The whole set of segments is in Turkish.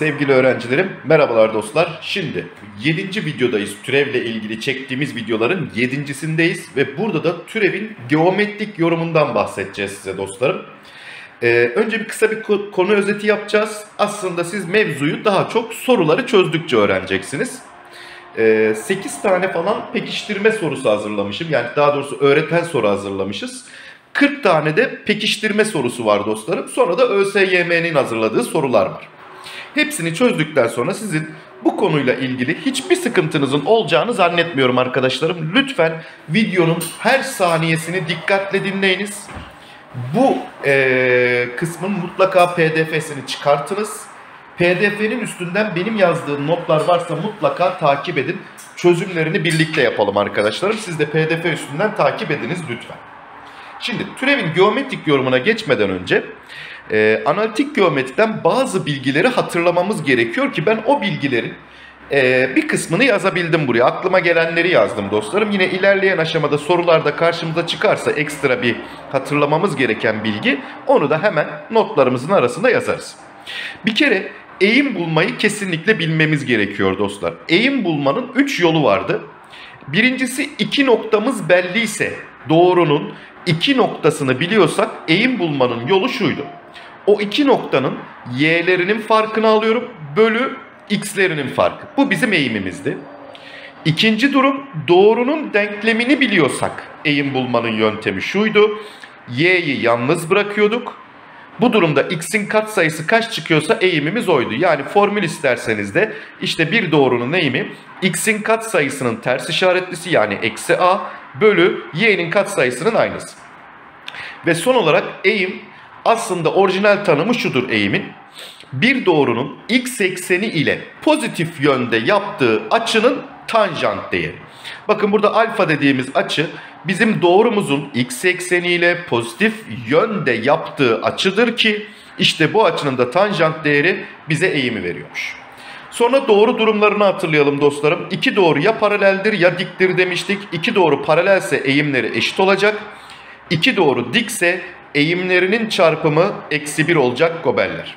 Sevgili öğrencilerim, merhabalar dostlar. Şimdi 7. videodayız. Türevle ilgili çektiğimiz videoların 7.sindeyiz ve burada da türevin geometrik yorumundan bahsedeceğiz size dostlarım. Ee, önce bir kısa bir konu özeti yapacağız. Aslında siz mevzuyu daha çok soruları çözdükçe öğreneceksiniz. Ee, 8 tane falan pekiştirme sorusu hazırlamışım. Yani daha doğrusu öğreten soru hazırlamışız. 40 tane de pekiştirme sorusu var dostlarım. Sonra da ÖSYM'nin hazırladığı sorular var. Hepsini çözdükten sonra sizin bu konuyla ilgili hiçbir sıkıntınızın olacağını zannetmiyorum arkadaşlarım. Lütfen videonun her saniyesini dikkatle dinleyiniz. Bu e, kısmın mutlaka pdf'sini çıkartınız. PDF'nin üstünden benim yazdığım notlar varsa mutlaka takip edin. Çözümlerini birlikte yapalım arkadaşlarım. Siz de pdf üstünden takip ediniz lütfen. Şimdi türevin geometrik yorumuna geçmeden önce e, analitik geometriden bazı bilgileri hatırlamamız gerekiyor ki ben o bilgilerin e, bir kısmını yazabildim buraya. Aklıma gelenleri yazdım dostlarım. Yine ilerleyen aşamada sorularda karşımıza çıkarsa ekstra bir hatırlamamız gereken bilgi onu da hemen notlarımızın arasında yazarız. Bir kere eğim bulmayı kesinlikle bilmemiz gerekiyor dostlar. Eğim bulmanın 3 yolu vardı. Birincisi iki noktamız belliyse doğrunun iki noktasını biliyorsak eğim bulmanın yolu şuydu. O iki noktanın y'lerinin farkını alıyorum bölü x'lerinin farkı. Bu bizim eğimimizdi. İkinci durum doğrunun denklemini biliyorsak eğim bulmanın yöntemi şuydu. y'yi yalnız bırakıyorduk. Bu durumda x'in katsayısı kaç çıkıyorsa eğimimiz oydu. Yani formül isterseniz de işte bir doğrunun eğimi x'in katsayısının ters işaretlisi yani eksi a bölü y'nin katsayısının aynısı. Ve son olarak eğim aslında orijinal tanımı şudur eğimin. Bir doğrunun x ekseni ile pozitif yönde yaptığı açının tanjant değeri. Bakın burada alfa dediğimiz açı bizim doğrumuzun x ekseniyle pozitif yönde yaptığı açıdır ki işte bu açının da tanjant değeri bize eğimi veriyormuş. Sonra doğru durumlarını hatırlayalım dostlarım. İki doğru ya paraleldir ya diktir demiştik. İki doğru paralelse eğimleri eşit olacak. İki doğru dikse eğimlerinin çarpımı eksi bir olacak gobeller.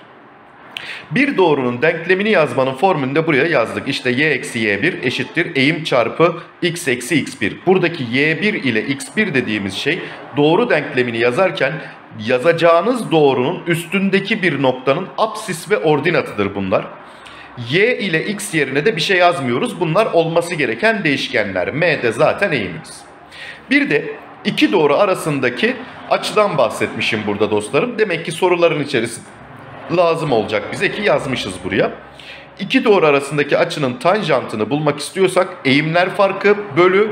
Bir doğrunun denklemini yazmanın formülünü buraya yazdık. İşte y eksi y1 eşittir eğim çarpı x eksi x1. Buradaki y1 ile x1 dediğimiz şey doğru denklemini yazarken yazacağınız doğrunun üstündeki bir noktanın apsis ve ordinatıdır bunlar. Y ile x yerine de bir şey yazmıyoruz. Bunlar olması gereken değişkenler. M de zaten eğimimiz. Bir de iki doğru arasındaki açıdan bahsetmişim burada dostlarım. Demek ki soruların içerisinde lazım olacak bize ki yazmışız buraya. İki doğru arasındaki açının tanjantını bulmak istiyorsak eğimler farkı bölü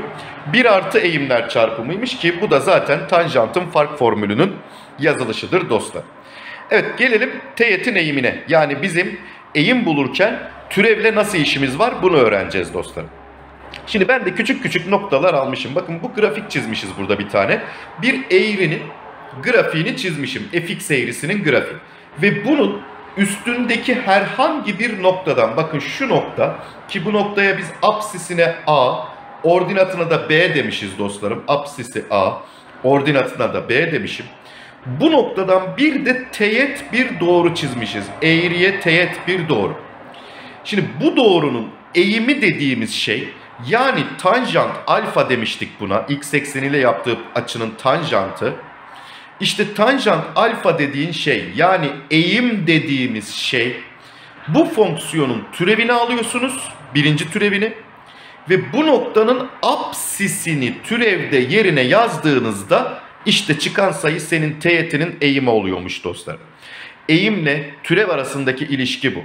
1 artı eğimler çarpımıymış ki bu da zaten tanjantın fark formülünün yazılışıdır dostlar. Evet gelelim teğetin eğimine. Yani bizim eğim bulurken türevle nasıl işimiz var bunu öğreneceğiz dostlarım. Şimdi ben de küçük küçük noktalar almışım. Bakın bu grafik çizmişiz burada bir tane. Bir eğrinin grafiğini çizmişim. fx eğrisinin grafiği. Ve bunun üstündeki herhangi bir noktadan bakın şu nokta ki bu noktaya biz apsisine a, ordinatına da b demişiz dostlarım. Apsisi a, ordinatına da b demişim. Bu noktadan bir de teğet bir doğru çizmişiz. Eğriye teğet bir doğru. Şimdi bu doğrunun eğimi dediğimiz şey yani tanjant alfa demiştik buna. X ekseniyle yaptığı açının tanjantı. İşte tanjant alfa dediğin şey yani eğim dediğimiz şey bu fonksiyonun türevini alıyorsunuz. Birinci türevini. Ve bu noktanın apsisini türevde yerine yazdığınızda işte çıkan sayı senin teğetinin eğimi oluyormuş dostlar. Eğimle türev arasındaki ilişki bu.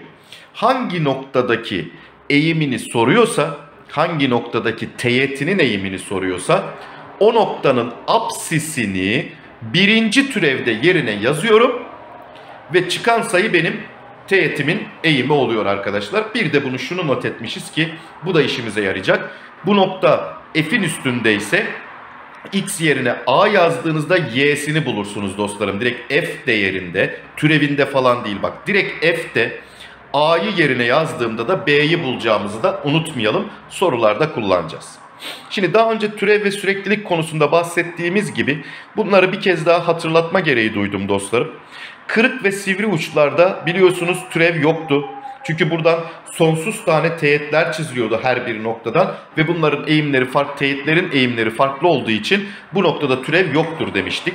Hangi noktadaki eğimini soruyorsa, hangi noktadaki teğetinin eğimini soruyorsa o noktanın apsisini birinci türevde yerine yazıyorum ve çıkan sayı benim teğetimin eğimi oluyor arkadaşlar. Bir de bunu şunu not etmişiz ki bu da işimize yarayacak. Bu nokta f'in üstündeyse x yerine a yazdığınızda y'sini bulursunuz dostlarım. Direkt f değerinde, türevinde falan değil bak. Direkt f'te a'yı yerine yazdığımda da b'yi bulacağımızı da unutmayalım. Sorularda kullanacağız. Şimdi daha önce türev ve süreklilik konusunda bahsettiğimiz gibi bunları bir kez daha hatırlatma gereği duydum dostlarım. Kırık ve sivri uçlarda biliyorsunuz türev yoktu. Çünkü buradan sonsuz tane teğetler çiziliyordu her bir noktadan ve bunların eğimleri farklı, teğetlerin eğimleri farklı olduğu için bu noktada türev yoktur demiştik.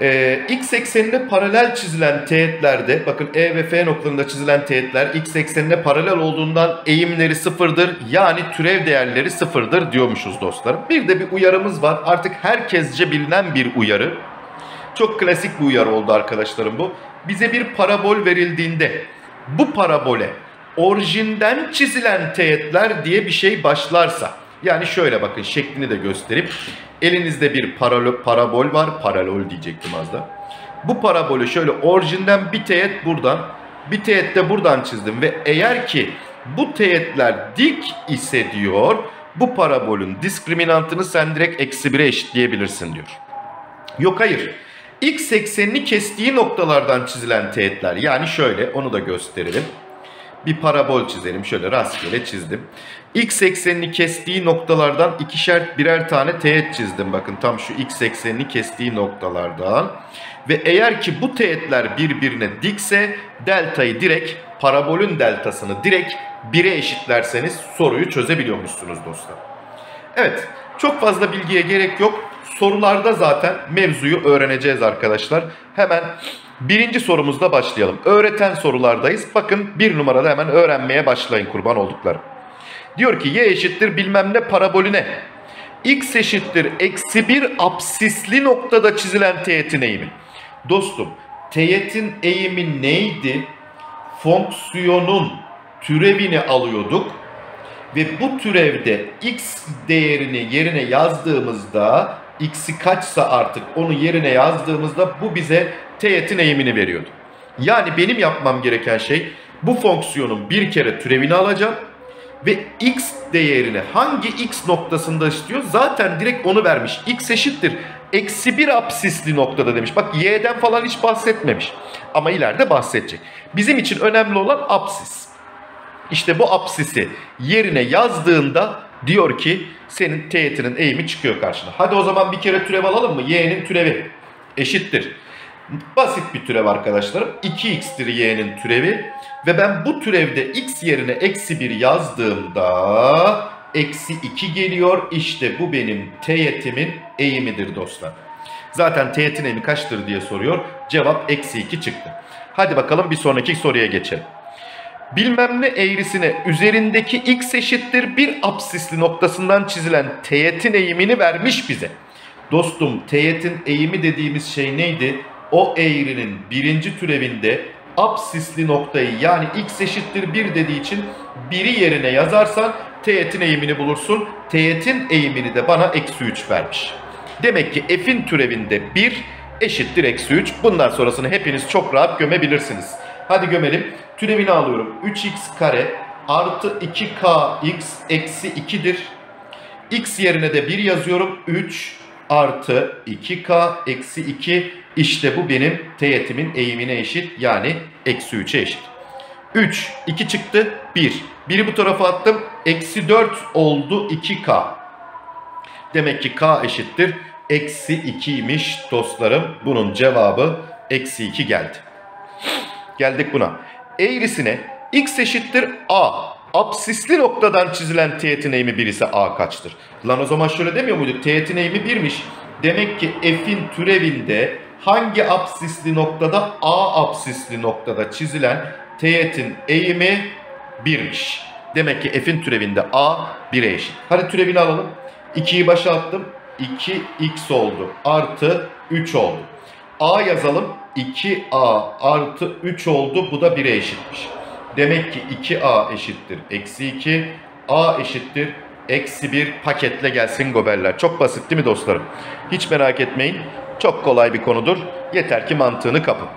Ee, x eksenine paralel çizilen teğetlerde bakın E ve F noktalarında çizilen teğetler x eksenine paralel olduğundan eğimleri sıfırdır. Yani türev değerleri sıfırdır diyormuşuz dostlarım. Bir de bir uyarımız var. Artık herkesce bilinen bir uyarı. Çok klasik bir uyarı oldu arkadaşlarım bu. Bize bir parabol verildiğinde bu parabole orijinden çizilen teğetler diye bir şey başlarsa yani şöyle bakın şeklini de gösterip elinizde bir paralo, parabol var. Paralol diyecektim az da. Bu parabolü şöyle orijinden bir teğet buradan bir teğet de buradan çizdim ve eğer ki bu teğetler dik ise diyor bu parabolün diskriminantını sen direkt eksi 1'e eşitleyebilirsin diyor. Yok hayır. X eksenini kestiği noktalardan çizilen teğetler yani şöyle onu da gösterelim bir parabol çizelim. Şöyle rastgele çizdim. X eksenini kestiği noktalardan ikişer birer tane teğet çizdim. Bakın tam şu x eksenini kestiği noktalardan. Ve eğer ki bu teğetler birbirine dikse deltayı direkt parabolün deltasını direkt 1'e eşitlerseniz soruyu çözebiliyormuşsunuz dostlar. Evet çok fazla bilgiye gerek yok. Sorularda zaten mevzuyu öğreneceğiz arkadaşlar. Hemen Birinci sorumuzda başlayalım. Öğreten sorulardayız. Bakın bir numarada hemen öğrenmeye başlayın kurban olduklarım. Diyor ki y eşittir bilmem ne parabolüne. x eşittir eksi bir absisli noktada çizilen teğetin eğimi. Dostum teğetin eğimi neydi? Fonksiyonun türevini alıyorduk. Ve bu türevde x değerini yerine yazdığımızda x'i kaçsa artık onu yerine yazdığımızda bu bize teğetin eğimini veriyordu. Yani benim yapmam gereken şey bu fonksiyonun bir kere türevini alacağım ve x değerini hangi x noktasında istiyor zaten direkt onu vermiş. x eşittir eksi bir absisli noktada demiş. Bak y'den falan hiç bahsetmemiş ama ileride bahsedecek. Bizim için önemli olan absis. İşte bu absisi yerine yazdığında diyor ki senin teğetinin eğimi çıkıyor karşına. Hadi o zaman bir kere türev alalım mı? y'nin türevi eşittir. Basit bir türev arkadaşlarım. 2x'tir y'nin türevi. Ve ben bu türevde x yerine eksi 1 yazdığımda eksi 2 geliyor. İşte bu benim teğetimin eğimidir dostlar. Zaten teğetin eğimi kaçtır diye soruyor. Cevap eksi 2 çıktı. Hadi bakalım bir sonraki soruya geçelim. Bilmem ne eğrisine üzerindeki x eşittir bir absisli noktasından çizilen teğetin eğimini vermiş bize. Dostum teğetin eğimi dediğimiz şey neydi? O eğrinin birinci türevinde absisli noktayı yani x eşittir 1 dediği için 1'i yerine yazarsan teğetin eğimini bulursun. Teğetin eğimini de bana eksi 3 vermiş. Demek ki f'in türevinde 1 eşittir eksi 3. Bundan sonrasını hepiniz çok rahat gömebilirsiniz. Hadi gömelim. Türevini alıyorum. 3x kare artı 2kx eksi 2'dir. x yerine de 1 yazıyorum. 3 artı 2k eksi 2 işte bu benim teğetimin eğimine eşit yani eksi 3'e eşit. 3, 2 çıktı 1. Biri bu tarafa attım. Eksi 4 oldu 2k. Demek ki k eşittir. Eksi 2'ymiş dostlarım. Bunun cevabı eksi 2 geldi. Geldik buna. Eğrisine x eşittir a. Absisli noktadan çizilen teğetin eğimi 1 ise a kaçtır? Lan o zaman şöyle demiyor muyduk? Teğetin eğimi 1'miş. Demek ki f'in türevinde hangi absisli noktada? A absisli noktada çizilen teğetin eğimi 1'miş. Demek ki f'in türevinde a 1'e eşit. Hadi türevini alalım. 2'yi başa attım. 2x oldu. Artı 3 oldu. a yazalım. 2a artı 3 oldu. Bu da 1'e eşitmiş. Demek ki 2a eşittir. Eksi 2. a eşittir. Eksi 1 paketle gelsin goberler. Çok basit değil mi dostlarım? Hiç merak etmeyin. Çok kolay bir konudur. Yeter ki mantığını kapın.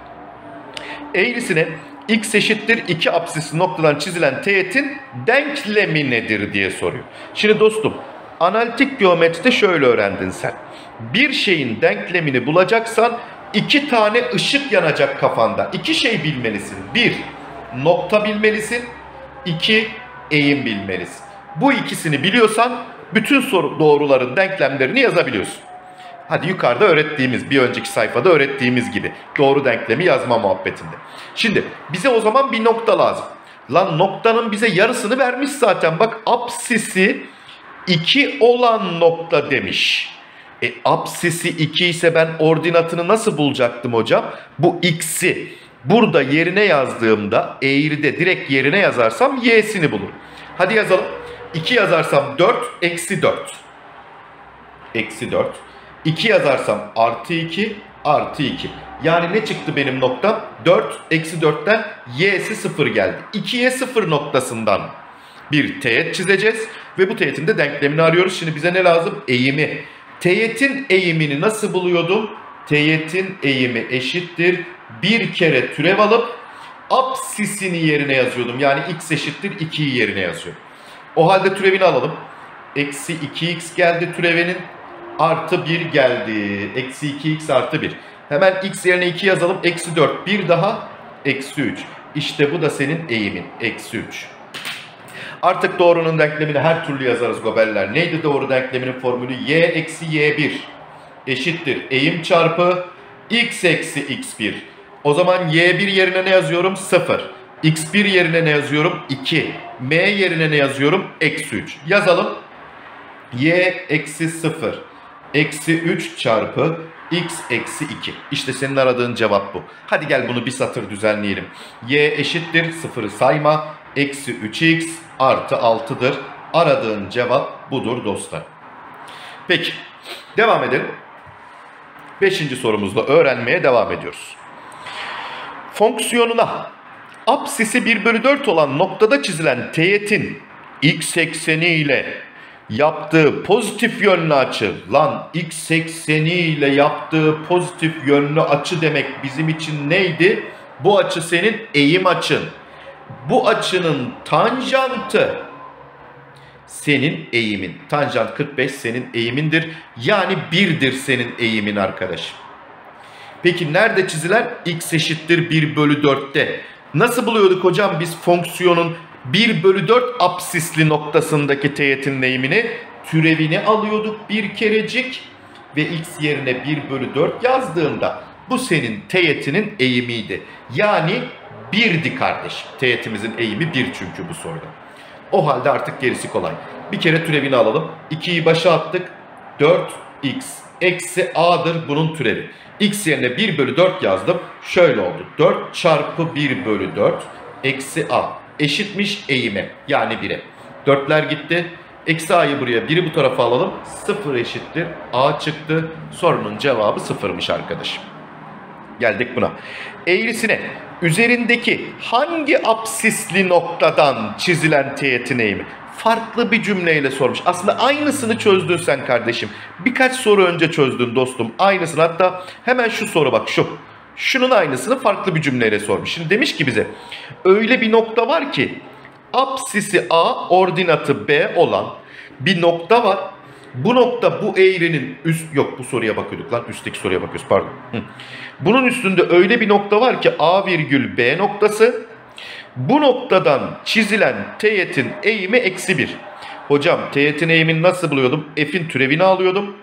Eğrisine x eşittir 2 apsisli noktadan çizilen teğetin denklemi nedir diye soruyor. Şimdi dostum analitik geometride şöyle öğrendin sen. Bir şeyin denklemini bulacaksan iki tane ışık yanacak kafanda. İki şey bilmelisin. Bir, nokta bilmelisin. İki, eğim bilmelisin. Bu ikisini biliyorsan bütün soru doğruların denklemlerini yazabiliyorsun. Hadi yukarıda öğrettiğimiz, bir önceki sayfada öğrettiğimiz gibi doğru denklemi yazma muhabbetinde. Şimdi bize o zaman bir nokta lazım. Lan noktanın bize yarısını vermiş zaten. Bak apsisi 2 olan nokta demiş. E apsisi 2 ise ben ordinatını nasıl bulacaktım hocam? Bu x'i burada yerine yazdığımda eğride direkt yerine yazarsam y'sini bulur. Hadi yazalım. 2 yazarsam 4 eksi 4. Eksi 4. 2 yazarsam artı 2 artı 2. Yani ne çıktı benim noktam? 4 eksi 4'ten y'si 0 geldi. 2'ye 0 noktasından bir teğet çizeceğiz. Ve bu teğetin de denklemini arıyoruz. Şimdi bize ne lazım? Eğimi. Teğetin eğimini nasıl buluyordum? Teğetin eğimi eşittir. Bir kere türev alıp apsisini yerine yazıyordum. Yani x eşittir 2'yi yerine yazıyorum. O halde türevini alalım. Eksi 2x geldi türevenin. Artı 1 geldi. Eksi 2x artı 1. Hemen x yerine 2 yazalım. Eksi 4. Bir daha eksi 3. İşte bu da senin eğimin. Eksi 3. Artık doğrunun denklemini her türlü yazarız gobeller. Neydi doğru denkleminin formülü? y eksi y1 eşittir. Eğim çarpı x eksi x1. O zaman y1 yerine ne yazıyorum? 0. x1 yerine ne yazıyorum? 2. m yerine ne yazıyorum? Eksi 3. Yazalım. y eksi 0 eksi 3 çarpı x eksi 2. İşte senin aradığın cevap bu. Hadi gel bunu bir satır düzenleyelim. y eşittir 0'ı sayma. Eksi 3x artı 6'dır. Aradığın cevap budur dostlar. Peki devam edelim. Beşinci sorumuzla öğrenmeye devam ediyoruz. Fonksiyonuna apsisi 1 bölü 4 olan noktada çizilen teğetin x ekseni ile yaptığı pozitif yönlü açı lan x ekseni ile yaptığı pozitif yönlü açı demek bizim için neydi? Bu açı senin eğim açın. Bu açının tanjantı senin eğimin. Tanjant 45 senin eğimindir. Yani 1'dir senin eğimin arkadaşım. Peki nerede çiziler? x eşittir 1 bölü 4'te. Nasıl buluyorduk hocam biz fonksiyonun 1 bölü 4 apsisli noktasındaki teğetin eğimini? Türevini alıyorduk bir kerecik ve x yerine 1 bölü 4 yazdığında bu senin teğetinin eğimiydi. Yani 1'di kardeşim. Teğetimizin eğimi 1 çünkü bu soruda. O halde artık gerisi kolay. Bir kere türevini alalım. 2'yi başa attık. 4x eksi a'dır bunun türevi. X yerine 1 bölü 4 yazdım. Şöyle oldu. 4 çarpı 1 bölü 4 eksi a eşitmiş eğime yani 1'e. 4'ler gitti. Eksi a'yı buraya 1'i bu tarafa alalım. 0 eşittir. a çıktı. Sorunun cevabı 0'mış arkadaşım. Geldik buna. Eğrisine üzerindeki hangi apsisli noktadan çizilen teğetin eğimi? Farklı bir cümleyle sormuş. Aslında aynısını çözdün sen kardeşim. Birkaç soru önce çözdün dostum. Aynısını hatta hemen şu soru bak şu. Şunun aynısını farklı bir cümleyle sormuş. Şimdi demiş ki bize öyle bir nokta var ki apsisi A ordinatı B olan bir nokta var. Bu nokta bu eğrinin üst yok bu soruya bakıyorduk lan üstteki soruya bakıyoruz pardon. Bunun üstünde öyle bir nokta var ki A virgül B noktası bu noktadan çizilen teğetin eğimi eksi 1. Hocam teğetin eğimini nasıl buluyordum? F'in türevini alıyordum.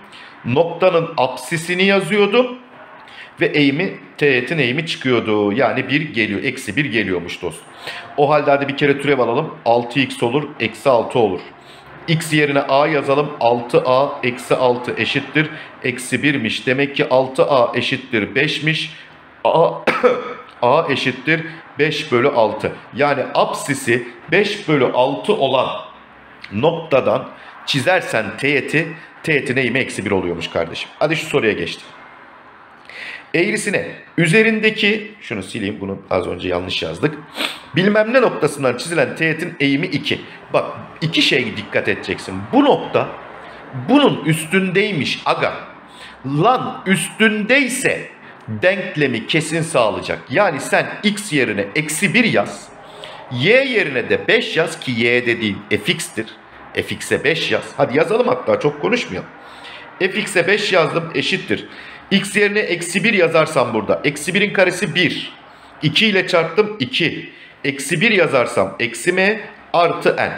Noktanın apsisini yazıyordum. Ve eğimi teğetin eğimi çıkıyordu. Yani 1 geliyor. Eksi 1 geliyormuş dost. O halde hadi bir kere türev alalım. 6x olur. Eksi 6 olur. X yerine A yazalım. 6A eksi 6 eşittir. Eksi 1'miş. Demek ki 6A eşittir 5'miş. A, A eşittir 5 bölü 6. Yani apsisi 5 bölü 6 olan noktadan çizersen teğeti, teğetin eğimi eksi 1 oluyormuş kardeşim. Hadi şu soruya geçtik. Eğrisine üzerindeki, şunu sileyim bunu az önce yanlış yazdık. Bilmem ne noktasından çizilen teğetin eğimi 2. Bak iki şey dikkat edeceksin. Bu nokta bunun üstündeymiş aga. Lan üstündeyse denklemi kesin sağlayacak. Yani sen x yerine eksi 1 yaz. Y yerine de 5 yaz ki y dediğin fx'tir. fx'e 5 yaz. Hadi yazalım hatta çok konuşmayalım. fx'e 5 yazdım eşittir. x yerine eksi 1 yazarsam burada. Eksi 1'in karesi 1. 2 ile çarptım 2. Eksi 1 yazarsam eksi m artı n.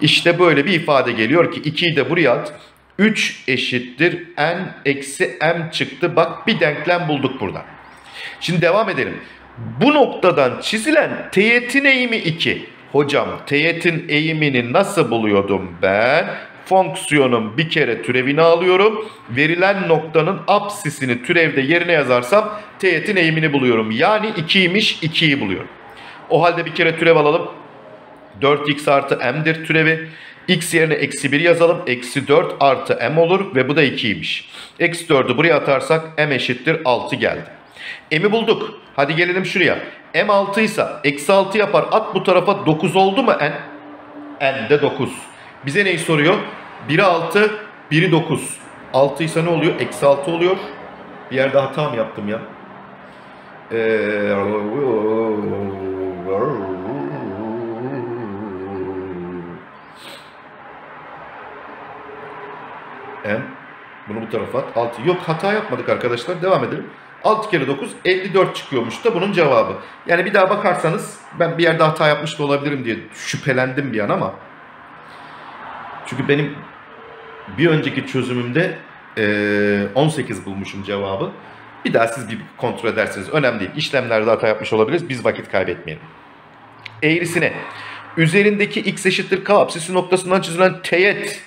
İşte böyle bir ifade geliyor ki 2'yi de buraya at. 3 eşittir n eksi m çıktı. Bak bir denklem bulduk burada. Şimdi devam edelim. Bu noktadan çizilen teğetin eğimi 2. Hocam teğetin eğimini nasıl buluyordum ben? Fonksiyonun bir kere türevini alıyorum. Verilen noktanın apsisini türevde yerine yazarsam teğetin eğimini buluyorum. Yani 2'ymiş 2'yi buluyorum. O halde bir kere türev alalım. 4x artı m'dir türevi. x yerine eksi 1 yazalım. Eksi 4 artı m olur ve bu da 2'ymiş. Eksi 4'ü buraya atarsak m eşittir 6 geldi. M'i bulduk. Hadi gelelim şuraya. M 6 ise eksi 6 yapar. At bu tarafa 9 oldu mu n? N de 9. Bize neyi soruyor? 1'i 6, 1'i 9. 6 ise ne oluyor? Eksi 6 oluyor. Bir yerde hata mı yaptım ya? Ee... M. Bunu bu tarafa at. 6. Yok hata yapmadık arkadaşlar. Devam edelim. 6 kere 9 54 çıkıyormuş da bunun cevabı. Yani bir daha bakarsanız ben bir yerde hata yapmış da olabilirim diye şüphelendim bir an ama. Çünkü benim bir önceki çözümümde 18 bulmuşum cevabı. Bir daha siz bir kontrol edersiniz. Önemli değil. İşlemlerde hata yapmış olabiliriz. Biz vakit kaybetmeyelim. Eğrisine üzerindeki x eşittir k apsisi noktasından çizilen teğet.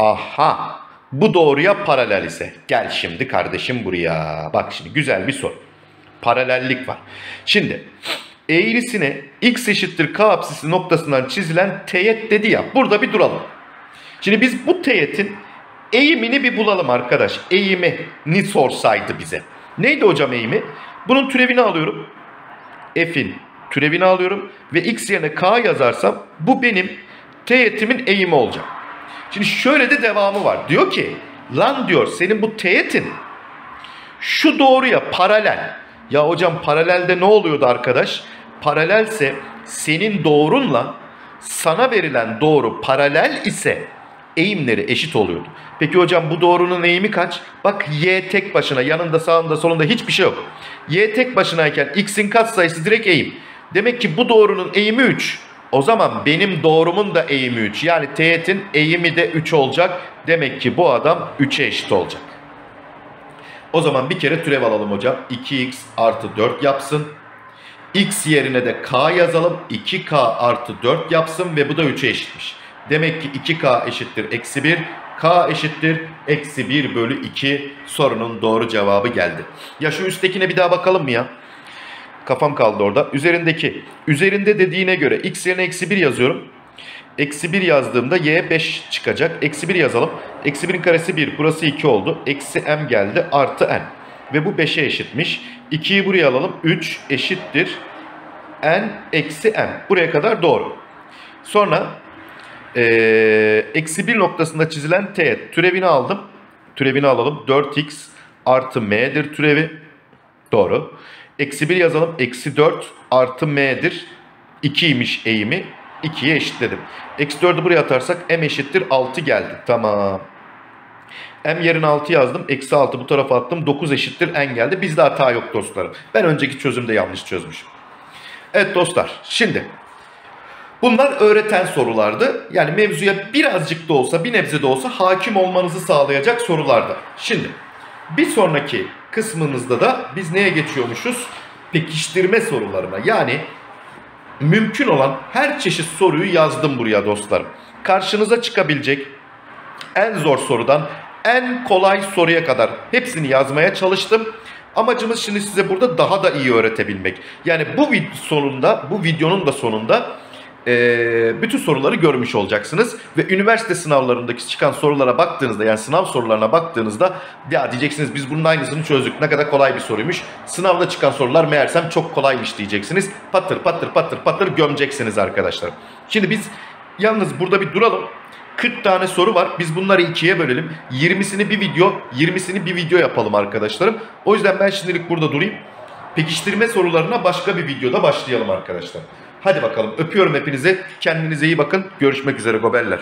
Aha. Bu doğruya paralel ise. Gel şimdi kardeşim buraya. Bak şimdi güzel bir soru. Paralellik var. Şimdi eğrisine x eşittir k apsisi noktasından çizilen teğet dedi ya. Burada bir duralım. Şimdi biz bu teğetin eğimini bir bulalım arkadaş. Eğimini sorsaydı bize. Neydi hocam eğimi? Bunun türevini alıyorum. F'in türevini alıyorum. Ve x yerine k yazarsam bu benim teğetimin eğimi olacak. Şimdi şöyle de devamı var. Diyor ki lan diyor senin bu teğetin şu doğruya paralel. Ya hocam paralelde ne oluyordu arkadaş? Paralelse senin doğrunla sana verilen doğru paralel ise eğimleri eşit oluyordu. Peki hocam bu doğrunun eğimi kaç? Bak y tek başına yanında sağında solunda hiçbir şey yok. y tek başınayken x'in katsayısı direkt eğim. Demek ki bu doğrunun eğimi 3. O zaman benim doğrumun da eğimi 3. Yani teğetin eğimi de 3 olacak. Demek ki bu adam 3'e eşit olacak. O zaman bir kere türev alalım hocam. 2x artı 4 yapsın. x yerine de k yazalım. 2k artı 4 yapsın ve bu da 3'e eşitmiş. Demek ki 2k eşittir eksi 1. K eşittir eksi 1 bölü 2 sorunun doğru cevabı geldi. Ya şu üsttekine bir daha bakalım mı ya? Kafam kaldı orada. Üzerindeki. Üzerinde dediğine göre x yerine eksi 1 yazıyorum. Eksi 1 yazdığımda y 5 çıkacak. Eksi 1 yazalım. Eksi 1'in karesi 1. Burası 2 oldu. Eksi m geldi. Artı n. Ve bu 5'e eşitmiş. 2'yi buraya alalım. 3 eşittir. n eksi m. Buraya kadar doğru. Sonra eksi 1 noktasında çizilen teğet. Türevini aldım. Türevini alalım. 4x artı m'dir türevi. Doğru. Eksi 1 yazalım. Eksi 4 artı m'dir. 2'ymiş eğimi. 2'ye eşitledim. Eksi 4'ü buraya atarsak m eşittir 6 geldi. Tamam. M yerine 6 yazdım. Eksi 6 bu tarafa attım. 9 eşittir n geldi. Bizde hata yok dostlarım. Ben önceki çözümde yanlış çözmüşüm. Evet dostlar. Şimdi bunlar öğreten sorulardı. Yani mevzuya birazcık da olsa bir nebze de olsa hakim olmanızı sağlayacak sorulardı. Şimdi bir sonraki kısmımızda da biz neye geçiyormuşuz? Pekiştirme sorularına. Yani mümkün olan her çeşit soruyu yazdım buraya dostlarım. Karşınıza çıkabilecek en zor sorudan en kolay soruya kadar hepsini yazmaya çalıştım. Amacımız şimdi size burada daha da iyi öğretebilmek. Yani bu sonunda, bu videonun da sonunda e, bütün soruları görmüş olacaksınız. Ve üniversite sınavlarındaki çıkan sorulara baktığınızda yani sınav sorularına baktığınızda ya diyeceksiniz biz bunun aynısını çözdük ne kadar kolay bir soruymuş. Sınavda çıkan sorular meğersem çok kolaymış diyeceksiniz. Patır patır patır patır gömeceksiniz arkadaşlar. Şimdi biz yalnız burada bir duralım. 40 tane soru var. Biz bunları ikiye bölelim. 20'sini bir video, 20'sini bir video yapalım arkadaşlarım. O yüzden ben şimdilik burada durayım. Pekiştirme sorularına başka bir videoda başlayalım arkadaşlar. Hadi bakalım öpüyorum hepinizi. Kendinize iyi bakın. Görüşmek üzere goberler.